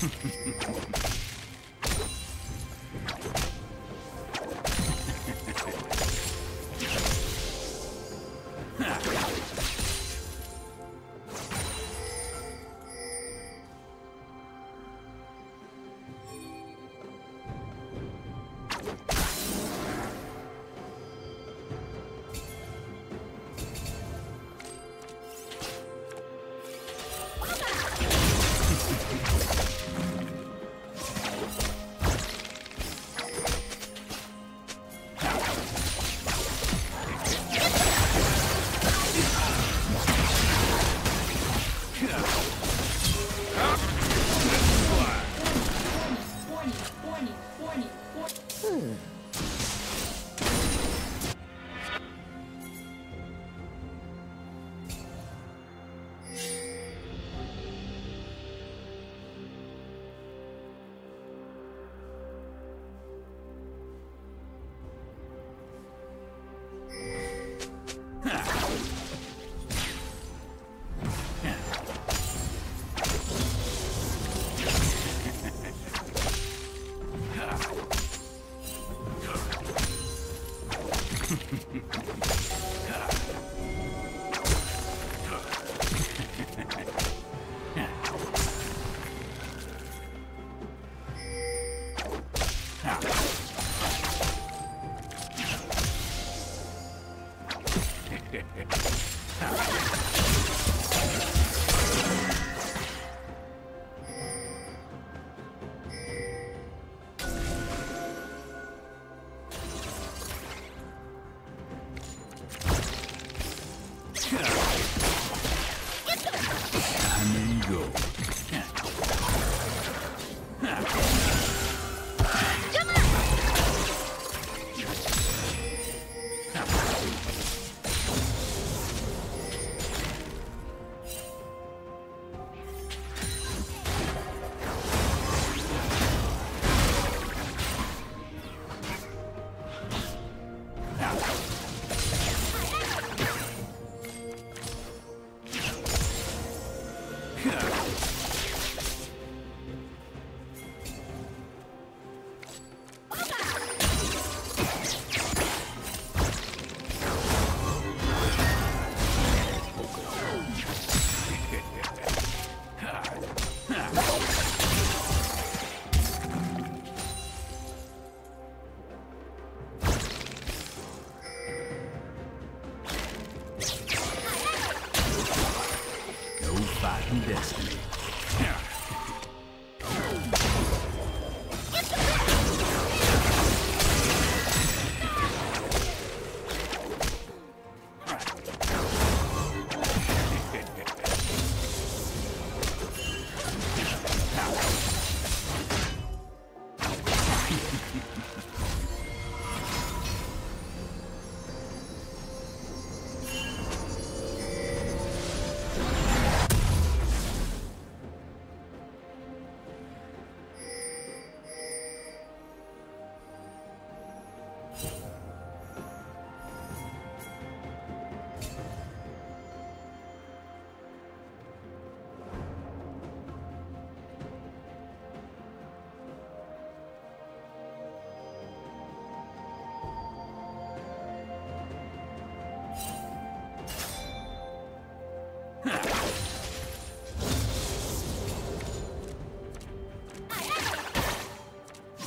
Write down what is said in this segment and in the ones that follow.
Ha ha ha ha ha!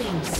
Killing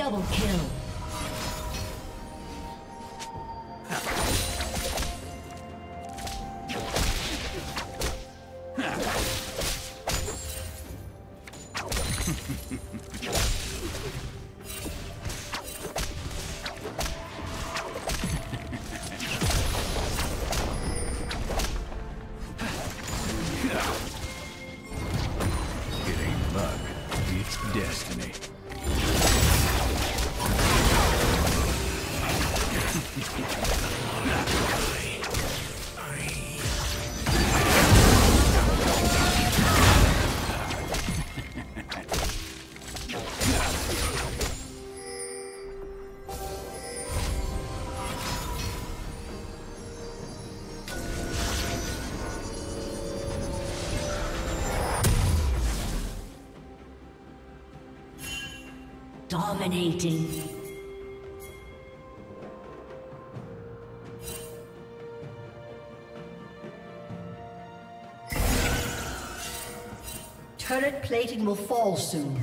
Double kill. Dominating. Turret plating will fall soon.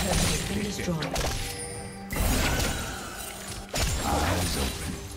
turret has been destroyed. Eyes open.